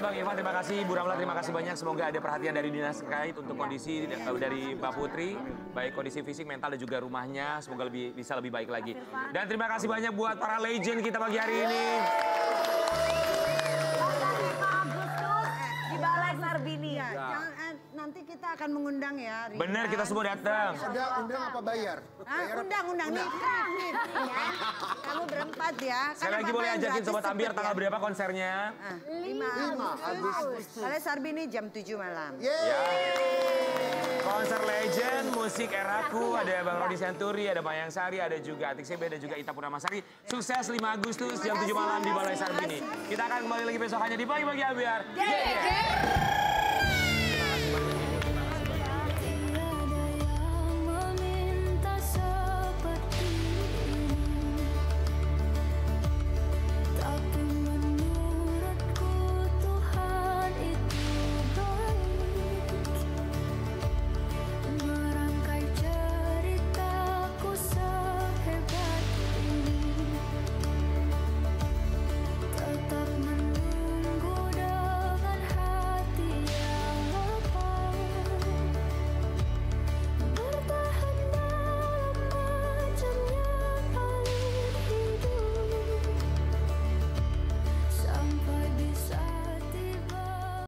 Bang Ivan, terima kasih. Bu Ramla, terima kasih banyak. Semoga ada perhatian dari dinas terkait untuk kondisi eh, dari Mbak Putri, baik kondisi fisik, mental, dan juga rumahnya. Semoga lebih bisa lebih baik lagi. Dan terima kasih banyak buat para legend kita pagi hari ini. di Balai Sarbini. Ya, jangan, eh, nanti kita akan mengundang ya. Rina. Bener, kita semua datang. Ada undang apa bayar? Ah, undang, undang nih. Nih, ya. Kamu berempat ya. Sekali Karena lagi boleh ajakin Sobat Ambiar tanggal ya. berapa konsernya? Ah, Lima Agustus. Balai Sarbini jam 7 malam. Yeay. Konser legend, musik eraku, ada Bang Rodi Senturi, ada Mayang Sari, ada juga Atik Sebe, ada juga Ita Purnamasari. Sukses 5 Agustus jam 7 malam di Balai Sarbini. Kita akan kembali lagi besok hanya di Pagi-Pagi Ambiar. Geger.